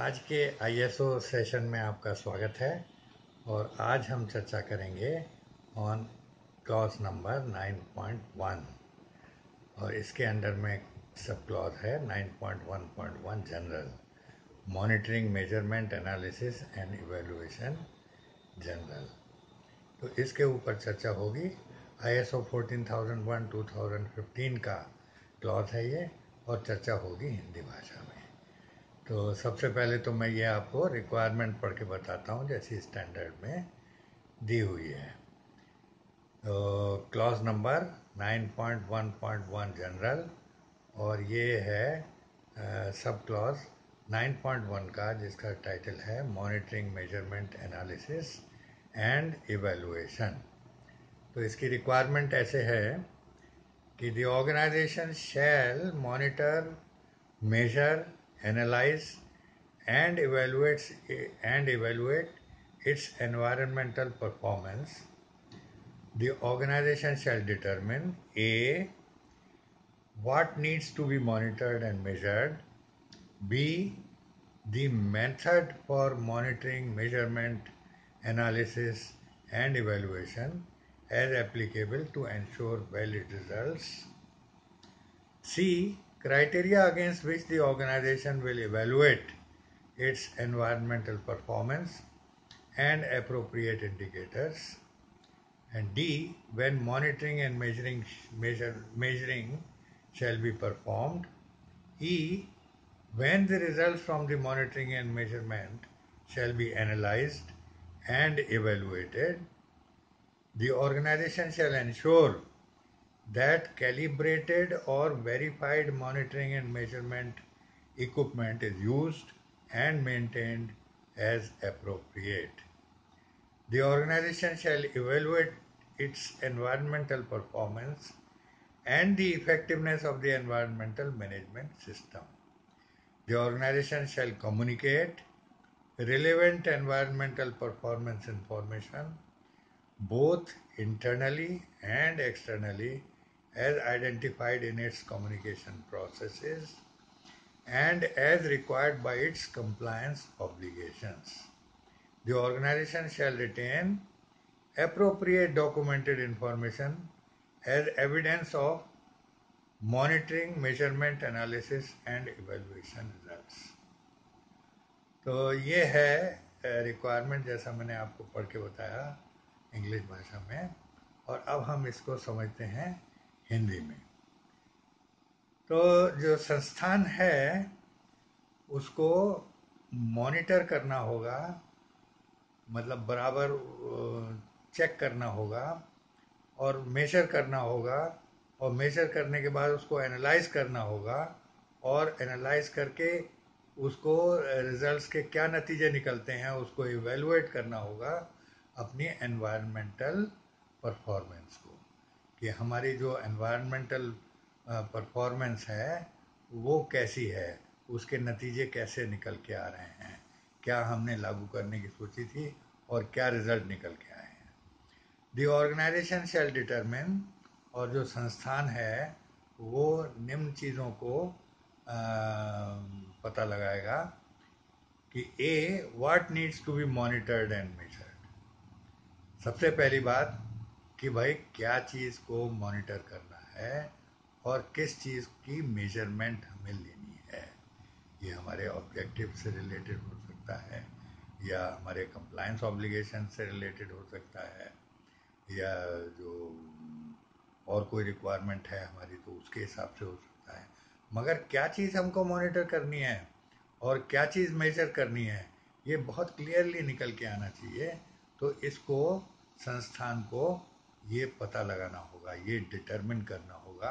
आज के ISO session में आपका स्वागत है और आज हम चर्चा करेंगे ऑन क्लॉज नंबर 9.1 और इसके अंडर में सब क्लॉज है 9.1.1 general monitoring measurement analysis and evaluation general तो इसके ऊपर चर्चा होगी। आईएसओ 14001 2015 का क्लॉज है ये और चर्चा होगी हिंदी भाषा में। तो सबसे पहले तो मैं ये आपको रिक्वायरमेंट पढ़ के बताता हूँ, जैसी स्टैंडर्ड में दी हुई है। तो क्लॉज नंबर 9.1.1 जनरल और ये है सब क्लॉज 9.1 का, जिसका टाइटल है monitoring measurement analysis and evaluation तो इसकी रिक्वायरमेंट ऐसे है कि the organization shall monitor measure analyze and evaluates and evaluate its environmental performance. The organization shall determine a what needs to be monitored and measured. B the method for monitoring measurement analysis and evaluation as applicable to ensure valid results. C criteria against which the organization will evaluate its environmental performance and appropriate indicators and D when monitoring and measuring measure, measuring shall be performed. E when the results from the monitoring and measurement shall be analyzed and evaluated. The organization shall ensure that calibrated or verified monitoring and measurement equipment is used and maintained as appropriate. The organization shall evaluate its environmental performance and the effectiveness of the environmental management system. The organization shall communicate relevant environmental performance information both internally and externally as identified in its communication processes and as required by its compliance obligations. The organization shall retain appropriate documented information as evidence of monitoring, measurement, analysis and evaluation results. तो ये है requirement जैसा मैंने आपको पढ़ के बताया English भाषा में और अब हम इसको समझते हैं हिंदी में। तो जो संस्थान है, उसको मॉनिटर करना होगा मतलब बराबर चेक करना होगा और मेजर करना होगा और मेजर करने के बाद उसको एनालाइज करना होगा और एनालाइज करके उसको रिजल्ट्स के क्या नतीजे निकलते हैं, उसको इवेलुएट करना होगा अपनी एनवायरमेंटल परफॉर्मेंस को। कि हमारी जो एनवायरमेंटल परफॉर्मेंस है वो कैसी है? उसके नतीजे कैसे निकल के आ रहे हैं? क्या हमने लागू करने की सोची थी? और क्या रिज़ल्ट निकल के आए हैं? दी ऑर्गेनाइजेशन शेल डिटरमिन और जो संस्थान है वो निम्न चीज़ों को आ, पता लगाएगा कि ए what needs to be monitored and measured सबसे पहली बात कि भाई क्या चीज़ को मॉनिटर करना है और किस चीज़ की मेज़रमेंट हमें लेनी है। ये हमारे ऑब्जेक्टिव से रिलेटेड हो सकता है, या हमारे कंप्लायंस ऑब्लिगेशन से रिलेटेड हो सकता है, या जो और कोई रिक्वायरमेंट है हमारी तो उसके हिसाब से हो सकता है। मगर क्या चीज़ हमको मॉनिटर करनी है और क्या चीज़ मेजर करनी है, ये बहुत क्लियरली निकल के आना चाहिए। तो इसको संस्थान को ये पता लगाना होगा, ये डिटरमिन करना होगा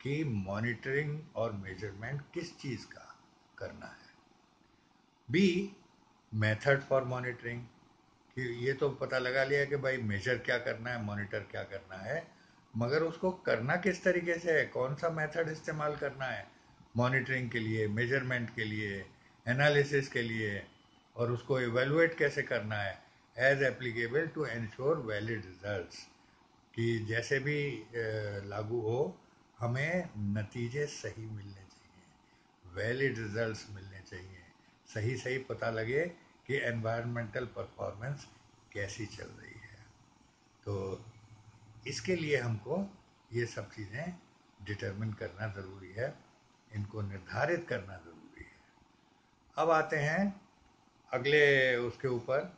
कि मॉनिटरिंग और मेज़रमेंट किस चीज़ का करना है। बी मेथड फॉर मॉनिटरिंग कि ये तो पता लगा लिया कि भाई मेजर क्या करना है मॉनिटर क्या करना है, मगर उसको करना किस तरीके से है, कौन सा मेथड इस्तेमाल करना है मॉनिटरिंग के लिए मेज़रमेंट के लिए एनालिसिस के लिए, और उसको इवेलुएट कैसे करना है as applicable to ensure valid results कि जैसे भी लागू हो, हमें नतीजे सही मिलने चाहिए वैलिड रिजल्ट्स मिलने चाहिए। सही सही पता लगे कि एनवायरमेंटल परफॉर्मेंस कैसी चल रही है। तो इसके लिए हमको ये सब चीज़ें डिटरमिन करना ज़रूरी है, इनको निर्धारित करना ज़रूरी है। अब आते हैं अगले, उसके ऊपर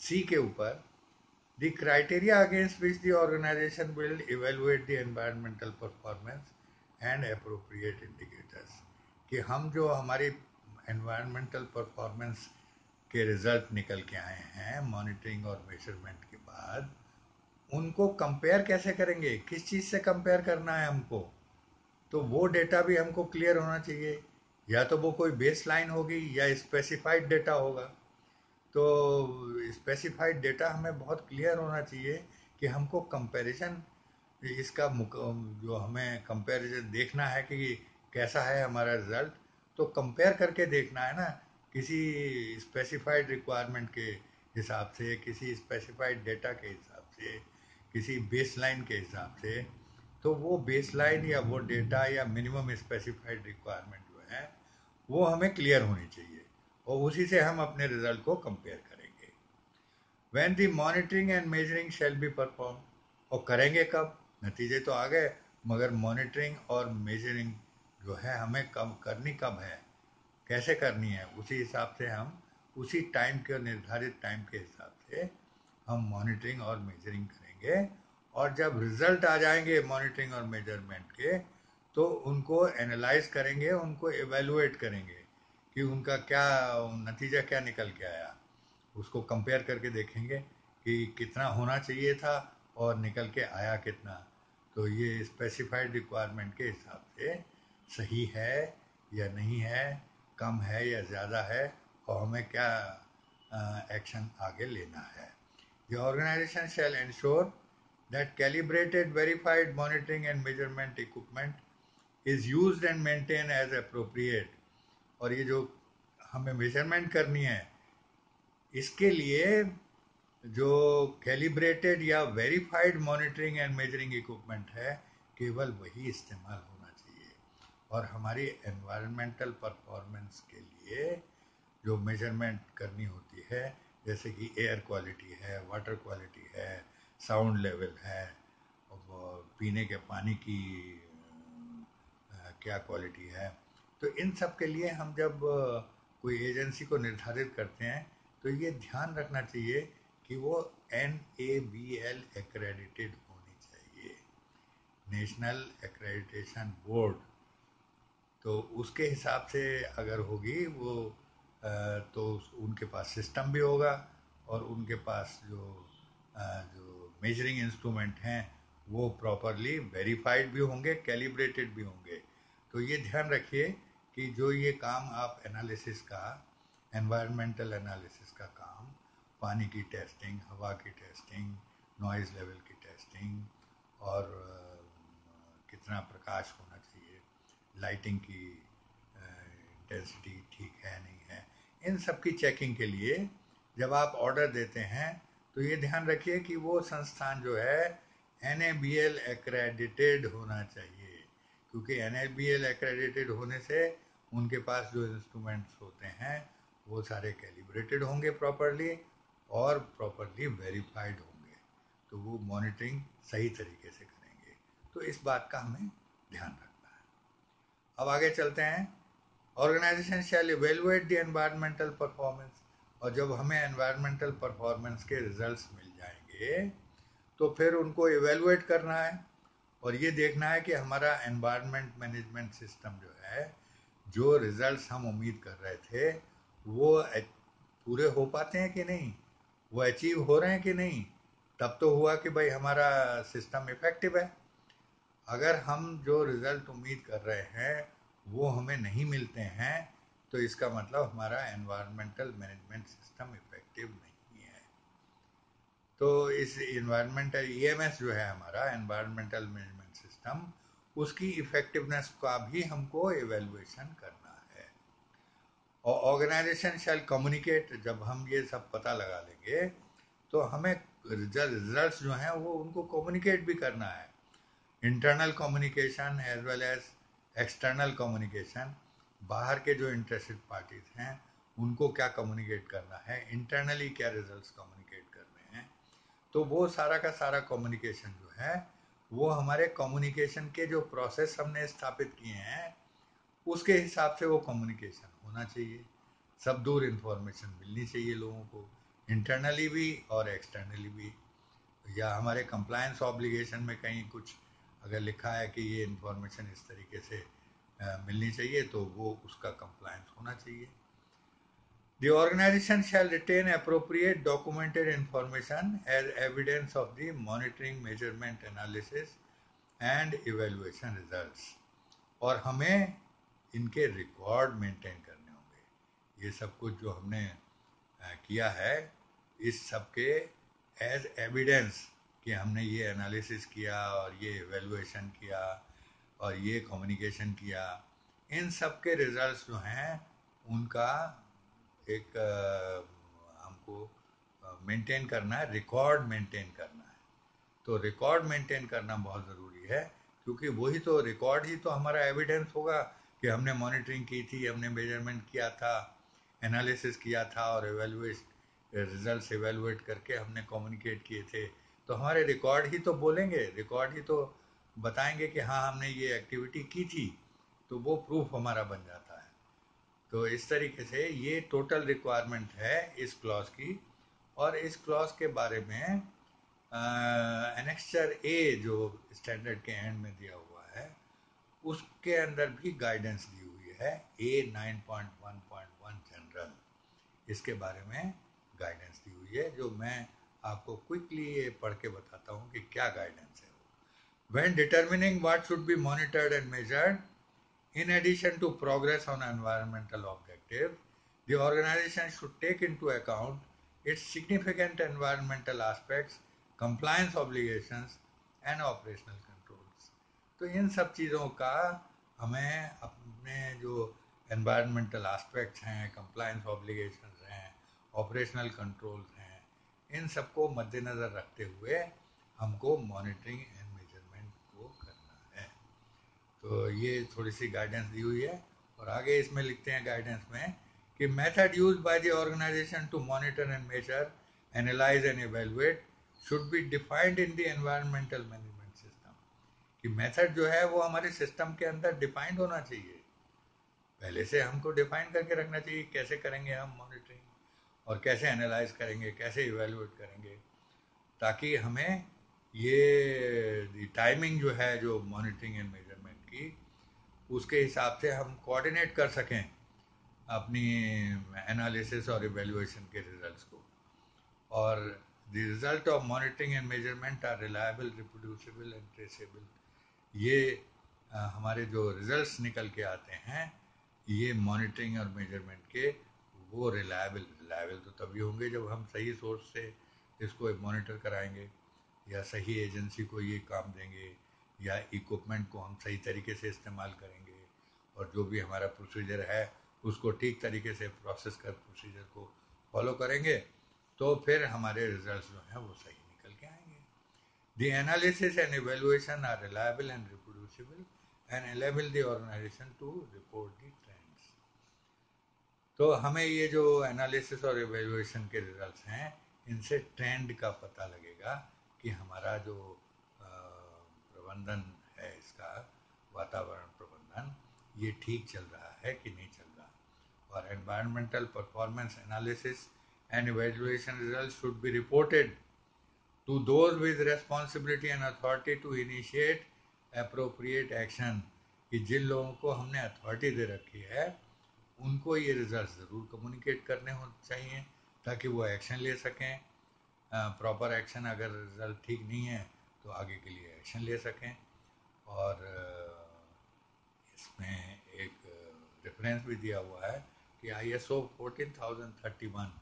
सी के ऊपर। The criteria against which the organization will evaluate the environmental performance and appropriate indicators कि हम जो हमारी एनवायरमेंटल परफॉर्मेंस के रिज़ल्ट निकल के आए हैं मॉनिटरिंग और मेज़रमेंट के बाद, उनको कंपेयर कैसे करेंगे? किस चीज़ से कंपेयर करना है हमको? तो वो डेटा भी हमको क्लियर होना चाहिए। या तो वो कोई बेस लाइन होगी या स्पेसिफाइड डेटा होगा। तो स्पेसिफाइड डेटा हमें बहुत क्लियर होना चाहिए कि हमको कंपैरिजन इसका जो हमें कंपैरिजन देखना है कि कैसा है हमारा रिज़ल्ट तो कंपेयर करके देखना है ना, किसी स्पेसिफाइड रिक्वायरमेंट के हिसाब से, किसी स्पेसिफाइड डेटा के हिसाब से, किसी बेस लाइन के हिसाब से तो वो बेस लाइन या वो डेटा या मिनिमम स्पेसिफाइड रिक्वायरमेंट जो है, वो हमें क्लियर होनी चाहिए। और उसी से हम अपने रिज़ल्ट को कंपेयर करेंगे। When the monitoring and measuring shall be perform और करेंगे कब? नतीजे तो आ गए, मगर मॉनिटरिंग और मेजरिंग जो है, हमें कब करनी कब है? कैसे करनी है? उसी हिसाब से हम, उसी टाइम के निर्धारित टाइम के हिसाब से हम मॉनिटरिंग और मेजरिंग करेंगे। और जब रिज़ल्ट आ जाएँगे मॉनिटरिंग और मेज़रमेंट के तो उनको एनालाइज करेंगे, उनको एवेलुएट करेंगे। कि उनका क्या, नतीजा क्या निकल के आया। उसको कंपेयर करके देखेंगे कि कितना होना चाहिए था और निकल के आया कितना। तो ये स्पेसिफाइड रिक्वायरमेंट के हिसाब से सही है या नहीं है, कम है या ज़्यादा है, और हमें क्या एक्शन आगे लेना है। The organization shall ensure that calibrated verified monitoring and measurement equipment is use and maintain as appropriate और ये जो हमें मेज़रमेंट करनी है, इसके लिए जो कैलिब्रेटेड या verified monitoring and measuring equipment है, केवल वही इस्तेमाल होना चाहिए। और हमारी एनवायरमेंटल परफॉर्मेंस के लिए जो मेज़रमेंट करनी होती है, जैसे कि एयर क्वालिटी है वाटर क्वालिटी है साउंड लेवल है पीने के पानी की क्या क्वालिटी है तो इन सब के लिए हम जब कोई एजेंसी को निर्धारित करते हैं तो ये ध्यान रखना चाहिए कि वो N A B L accredited होनी चाहिए। नेशनल एक्रेडिटेशन बोर्ड तो उसके हिसाब से अगर होगी वो तो उनके पास सिस्टम भी होगा और उनके पास जो जो मेजरिंग इंस्ट्रूमेंट हैं, वो प्रॉपरली वेरीफाइड भी होंगे कैलिब्रेटेड भी होंगे। तो ये ध्यान रखिए कि जो ये काम आप एनालिसिस का एनवायरमेंटल एनालिसिस का काम, पानी की टेस्टिंग हवा की टेस्टिंग नॉइज़ लेवल की टेस्टिंग और कितना प्रकाश होना चाहिए लाइटिंग की इंटेंसिटी ठीक है, नहीं है, इन सब की चेकिंग के लिए जब आप ऑर्डर देते हैं तो ये ध्यान रखिए कि वो संस्थान जो है N A B L accredited होना चाहिए। क्योंकि एन एक्रेडिटेड होने से उनके पास जो इंस्ट्रूमेंट्स होते हैं, वो सारे कैलिब्रेटेड होंगे प्रॉपरली और प्रॉपरली वेरीफाइड होंगे। तो वो मॉनिटरिंग सही तरीके से करेंगे। तो इस बात का हमें ध्यान रखना है। अब आगे चलते हैं। Organization shall evaluate the environmental performance और जब हमें एनवायरमेंटल परफॉर्मेंस के रिजल्ट्स मिल जाएँगे तो फिर उनको इवेलुएट करना है। और ये देखना है कि हमारा एनवायरनमेंट मैनेजमेंट सिस्टम जो है, जो रिजल्ट्स हम उम्मीद कर रहे थे, वो पूरे हो पाते हैं कि नहीं? वो अचीव हो रहे हैं कि नहीं? तब तो हुआ कि भाई हमारा सिस्टम इफ़ेक्टिव है। अगर हम जो रिज़ल्ट उम्मीद कर रहे हैं, वो हमें नहीं मिलते हैं तो इसका मतलब हमारा एनवायरमेंटल मैनेजमेंट सिस्टम इफ़ेक्टिव नहीं तो इस इन्वायरमेंटल ईएमएस जो है हमारा एनवायरमेंटल मैनेजमेंट सिस्टम उसकी इफेक्टिवनेस का भी हमको एवेलुएशन करना है। और ऑर्गेनाइजेशन शैल कम्युनिकेट जब हम ये सब पता लगा लेंगे तो हमें रिजल्ट्स जो हैं, वो उनको कम्युनिकेट भी करना है। Internal communication as well as external communication बाहर के जो इंटरेस्टेड पार्टीज़ हैं, उनको क्या कम्युनिकेट करना है इंटरनली क्या रिजल्ट्स कम्युनिकेट तो वो सारा का सारा कम्युनिकेशन जो है, वो हमारे कम्युनिकेशन के जो प्रोसेस हमने स्थापित किए हैं, उसके हिसाब से वो कम्युनिकेशन होना चाहिए। सब दूर इंफॉर्मेशन मिलनी चाहिए लोगों को इंटरनली भी और एक्सटर्नली भी। या हमारे कंप्लायंस ऑब्लिगेशन में कहीं कुछ अगर लिखा है कि ये इंफॉर्मेशन इस तरीके से मिलनी चाहिए तो वो उसका कंप्लायंस होना चाहिए। The organization shall retain appropriate documented information as evidence of the monitoring, measurement, analysis and evaluation results. और हमें इनके रिकॉर्ड मेंटेन करने होंगे ये सब कुछ जो हमने किया है इस सब के एज एविडेंस कि हमने ये एनालिसिस किया और ये एवेलुएशन किया और ये कम्युनिकेशन किया इन सब के रिजल्ट्स जो हैं उनका एक हमको मेंटेन करना है रिकॉर्ड मेंटेन करना है। तो रिकॉर्ड मेंटेन करना बहुत ज़रूरी है, क्योंकि वही तो रिकॉर्ड ही तो हमारा एविडेंस होगा कि हमने मॉनिटरिंग की थी, हमने मेज़रमेंट किया था एनालिसिस किया था और एवेलुएट रिजल्ट्स एवेलुएट करके हमने कम्युनिकेट किए थे। तो हमारे रिकॉर्ड ही तो बोलेंगे रिकॉर्ड ही तो बताएँगे कि हाँ हमने ये एक्टिविटी की थी। तो वो प्रूफ हमारा बन जाता तो इस तरीके से ये टोटल रिक्वायरमेंट है इस क्लॉज की। और इस क्लॉज के बारे में एनेक्चर ए जो स्टैंडर्ड के एंड में दिया हुआ है, उसके अंदर भी गाइडेंस दी हुई है A nine point one point one general इसके बारे में गाइडेंस दी हुई है, जो मैं आपको क्विकली ये पढ़ के बताता हूँ कि क्या गाइडेंस है वो। Determining what should be monitored and measured In addition to progress on environmental objective, the organization should take into account its significant environmental aspects, compliance obligations and operational controls. तो इन सब चीज़ों का हमें अपने जो environmental aspects हैं compliance obligations हैं operational controls हैं इन सबको मद्देनज़र रखते हुए हमको monitoring तो ये थोड़ी सी गाइडेंस दी हुई है। और आगे इसमें लिखते हैं गाइडेंस में कि method use by the organization to monitor and measure analyse and evaluate should be defined in the environmental management system कि मेथड जो है वो हमारे सिस्टम के अंदर डिफाइंड होना चाहिए। पहले से हमको डिफाइन करके रखना चाहिए, कैसे करेंगे हम मॉनिटरिंग और कैसे एनालाइज करेंगे, कैसे इवेलुएट करेंगे, ताकि हमें ये टाइमिंग जो है, जो मॉनिटरिंग एंड मेजर की उसके हिसाब से हम कोऑर्डिनेट कर सकें अपनी एनालिसिस और इवेल्युएशन के रिजल्ट्स को। और the result of monitoring and measurement are reliable reproducible and traceable ये हमारे जो रिजल्ट्स निकल के आते हैं, ये मॉनिटरिंग और मेज़रमेंट के वो रिलायबल रिलायबल तो तभी होंगे जब हम सही सोर्स से इसको मॉनिटर कराएँगे या सही एजेंसी को ये काम देंगे। या इक्विपमेंट को हम सही तरीके से इस्तेमाल करेंगे और जो भी हमारा प्रोसीजर है, उसको ठीक तरीके से प्रोसेस कर प्रोसीजर को फॉलो करेंगे तो फिर हमारे रिजल्ट्स जो हैं वो सही निकल के आएँगे। The analysis and evaluation are reliable and reproducible and enable the organization to report the trends तो हमें ये जो एनालिसिस और एवेलुएशन के रिजल्ट्स हैं, इनसे ट्रेंड का पता लगेगा कि हमारा जो प्रबंधन है इसका, वातावरण प्रबंधन, ये ठीक चल रहा है कि नहीं चल रहा? और environmental performance analysis and evaluation result should be reported to those with responsibility and authority to initiate appropriate action कि जिन लोगों को हमने अथॉरिटी दे रखी है, उनको ये रिज़ल्ट ज़रूर कम्युनिकेट करने हो, चाहिए, ताकि वो एक्शन ले सकें। प्रॉपर एक्शन अगर रिज़ल्ट ठीक नहीं है तो आगे के लिए एक्शन ले सकें। और इसमें एक रेफरेंस भी दिया हुआ है कि I S O fourteen thousand thirty one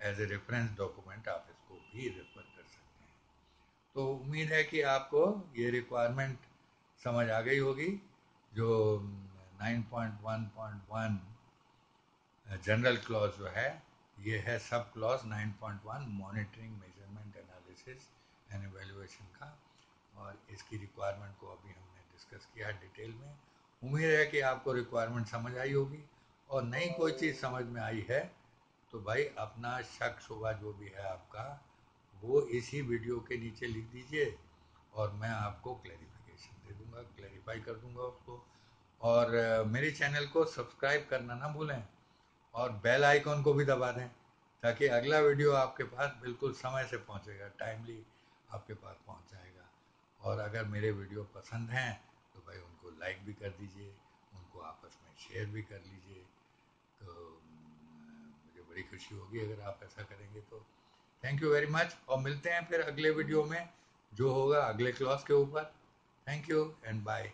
as a reference document आप इसको भी रेफर कर सकते हैं। तो उम्मीद है कि आपको ये रिक्वायरमेंट समझ आ गई होगी, जो 9.1.1 जनरल क्लॉज जो है, ये है सब clause 9.1 monitoring measurement analysis and evaluation का, और इसकी रिक्वायरमेंट को अभी हमने डिस्कस किया है डिटेल में। उम्मीद है कि आपको रिक्वायरमेंट समझ आई होगी, और नई कोई चीज़ समझ में आई है तो भाई अपना शक शुबा जो भी है आपका, वो इसी वीडियो के नीचे लिख दीजिए, और मैं आपको क्लैरिफिकेशन दे दूँगा क्लैरिफाई कर दूँगा उसको। और मेरे चैनल को सब्सक्राइब करना ना भूलें, और बेल आइकॉन को भी दबा दें, ताकि अगला वीडियो आपके पास बिल्कुल समय से पहुंचेगा टाइमली आपके पास पहुँच जाएगा। और अगर मेरे वीडियो पसंद हैं तो भाई उनको लाइक भी कर दीजिए, उनको आपस में शेयर भी कर लीजिए। तो मुझे बड़ी खुशी होगी अगर आप ऐसा करेंगे तो। थैंक यू वेरी मच और मिलते हैं फिर अगले वीडियो में, जो होगा अगले क्लास के ऊपर। Thank you and bye